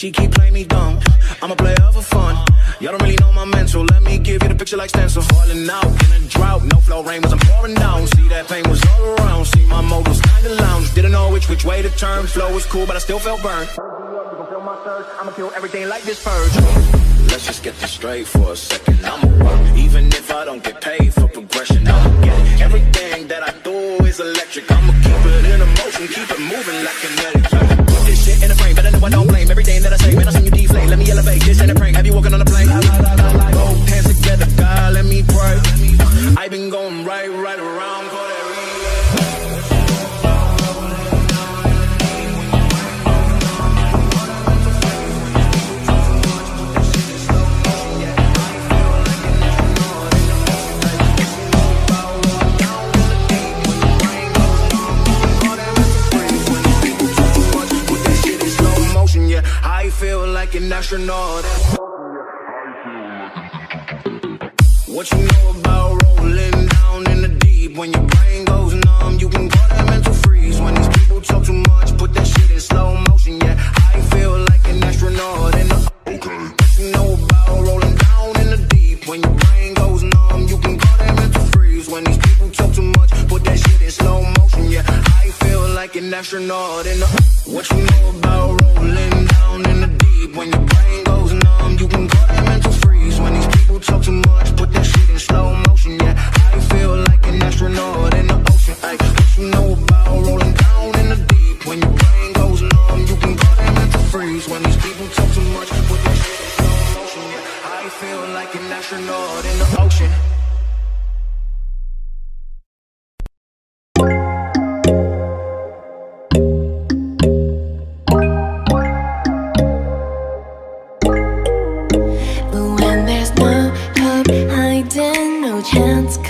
She keep playing me dumb. I'm a player for fun. Y'all don't really know my mental. Let me give you the picture like stencil. Falling out in a drought, no flow rain was I'm pouring down. See that pain was all around. See my mode was kinda lounge. Didn't know which which way to turn. Flow was cool, but I still felt burned. You can feel my surge. I'ma kill everything like this purge. Let's just get this straight for a second. I'ma work, even if I don't get paid for progression. I'ma get it. everything that I do is electric. I'ma keep it in a motion, keep it moving like kinetic. I feel like an astronaut. What you know about rolling down in the deep? When your brain goes numb, you can call that mental freeze. When these people talk too much, put that shit in slow motion, yeah. I feel like an astronaut in the okay. What you know about rolling down in the deep? When your brain goes numb, you can call that mental freeze. When these people talk too much, put that shit in slow motion, yeah. I feel like an astronaut in the What you know about When brain goes numb, you can call mental freeze. When these people talk too much, put that shit in slow motion, yeah. I feel like an astronaut in the ocean. You know about rolling down in the deep? When your brain goes numb, you can call mental freeze. When these people talk too much, put that shit in slow motion, yeah. I feel like an astronaut in the ocean. chance.